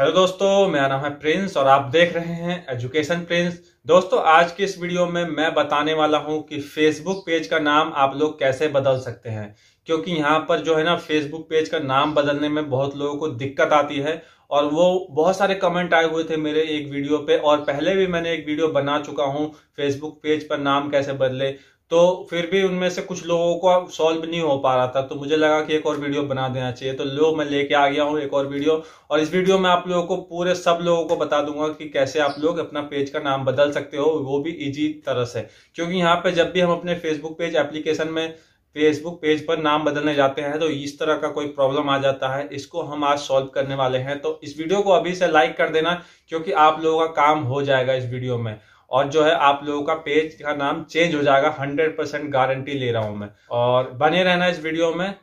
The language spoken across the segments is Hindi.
हेलो दोस्तों, मेरा नाम है प्रिंस और आप देख रहे हैं एजुकेशन प्रिंस। दोस्तों, आज की इस वीडियो में मैं बताने वाला हूँ कि फेसबुक पेज का नाम आप लोग कैसे बदल सकते हैं। क्योंकि यहाँ पर जो है ना फेसबुक पेज का नाम बदलने में बहुत लोगों को दिक्कत आती है और वो बहुत सारे कमेंट आए हुए थे मेरे एक वीडियो पे और पहले भी मैंने एक वीडियो बना चुका हूँ फेसबुक पेज पर नाम कैसे बदले। तो फिर भी उनमें से कुछ लोगों को सॉल्व नहीं हो पा रहा था। तो मुझे लगा कि एक और वीडियो बना देना चाहिए। तो लो, मैं लेके आ गया हूँ एक और वीडियो और इस वीडियो में आप लोगों को पूरे सब लोगों को बता दूँगा कि कैसे आप लोग अपना पेज का नाम बदल सकते हो। वो भी इजी तरह से। क्योंकि यहाँ पे जब भी हम अपने फेसबुक पेज एप्लीकेशन में फेसबुक पेज पर नाम बदलने जाते हैं तो इस तरह का कोई प्रॉब्लम आ जाता है। इसको हम आज सॉल्व करने वाले हैं। तो इस वीडियो को अभी से लाइक कर देना, क्योंकि आप लोगों का काम हो जाएगा इस वीडियो में। और जो है आप लोगों का पेज का नाम चेंज हो जाएगा हंड्रेड परसेंट गारंटी ले रहा हूँ मैं। और बने रहना इस वीडियो में।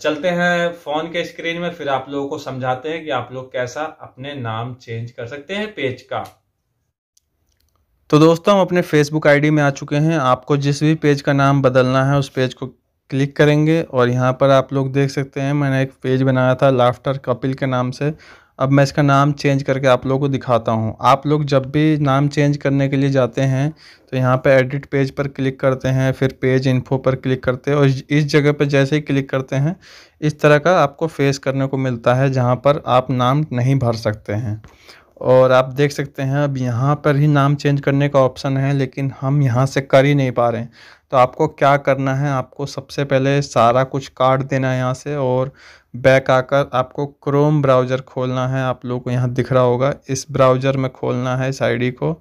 चलते हैं फ़ोन के स्क्रीन में, फिर आप लोगों को समझाते हैं कि आप लोग कैसा अपने नाम चेंज कर सकते हैं पेज का। तो दोस्तों, हम अपने फेसबुक आईडी में आ चुके हैं। आपको जिस भी पेज का नाम बदलना है, उस पेज को क्लिक करेंगे। और यहाँ पर आप लोग देख सकते हैं, मैंने एक पेज बनाया था लाफ्टर कपिल के नाम से। अब मैं इसका नाम चेंज करके आप लोगों को दिखाता हूँ। आप लोग जब भी नाम चेंज करने के लिए जाते हैं तो यहाँ पे एडिट पेज पर क्लिक करते हैं, फिर पेज इन्फो पर क्लिक करते हैं और इस जगह पर जैसे ही क्लिक करते हैं, इस तरह का आपको फेस करने को मिलता है जहाँ पर आप नाम नहीं भर सकते हैं। और आप देख सकते हैं, अब यहाँ पर ही नाम चेंज करने का ऑप्शन है, लेकिन हम यहाँ से कर ही नहीं पा रहे हैं। तो आपको क्या करना है, आपको सबसे पहले सारा कुछ काट देना है यहाँ से और बैक आकर आपको क्रोम ब्राउज़र खोलना है। आप लोग को यहाँ दिख रहा होगा। इस ब्राउज़र में खोलना है इस आईडी को।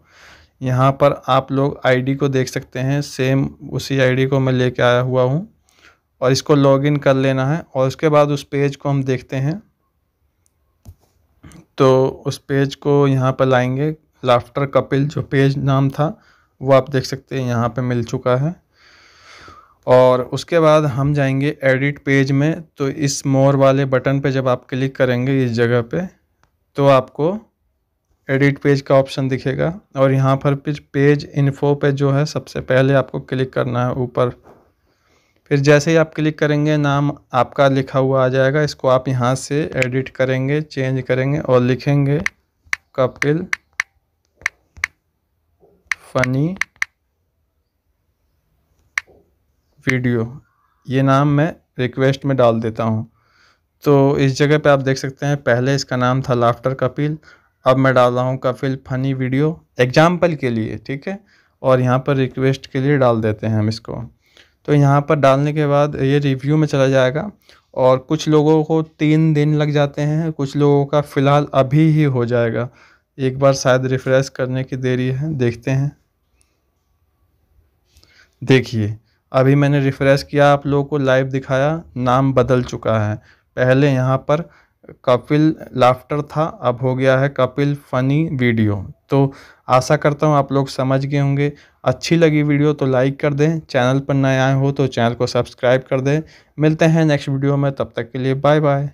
यहाँ पर आप लोग आईडी को देख सकते हैं। सेम उसी आईडी को मैं लेके आया हुआ हूँ। और इसको लॉगिन कर लेना है। और उसके बाद उस पेज को हम देखते हैं। तो उस पेज को यहाँ पर लाएँगे। लाफ्टर कपिल जो पेज नाम था, वो आप देख सकते हैं। यहाँ पे मिल चुका है। और उसके बाद हम जाएँगे एडिट पेज में तो इस मोर वाले बटन पे जब आप क्लिक करेंगे इस जगह पे तो आपको एडिट पेज का ऑप्शन दिखेगा। और यहाँ पर फिर पेज इन्फो पे जो है, सबसे पहले आपको क्लिक करना है ऊपर। फिर जैसे ही आप क्लिक करेंगे, नाम आपका लिखा हुआ आ जाएगा। इसको आप यहाँ से एडिट करेंगे चेंज करेंगे और लिखेंगे कपिल फनी वीडियो, ये नाम मैं रिक्वेस्ट में डाल देता हूँ। तो इस जगह पे आप देख सकते हैं, पहले इसका नाम था लाफ्टर कपिल अब मैं डाल रहा हूँ कपिल फनी वीडियो एग्ज़ाम्पल के लिए, ठीक है? और यहाँ पर रिक्वेस्ट के लिए डाल देते हैं हम इसको। तो यहाँ पर डालने के बाद ये रिव्यू में चला जाएगा और कुछ लोगों को तीन दिन लग जाते हैं, कुछ लोगों का फ़िलहाल अभी ही हो जाएगा। एक बार शायद रिफ़्रेश करने की देरी है, देखते हैं। देखिए अभी मैंने रिफ़्रेश किया, आप लोगों को लाइव दिखाया, नाम बदल चुका है। पहले यहाँ पर कपिल लाफ्टर था, अब हो गया है कपिल फ़नी वीडियो तो आशा करता हूँ आप लोग समझ गए होंगे। अच्छी लगी वीडियो तो लाइक कर दें। चैनल पर नए आए हो तो चैनल को सब्सक्राइब कर दें। मिलते हैं नेक्स्ट वीडियो में, तब तक के लिए बाय बाय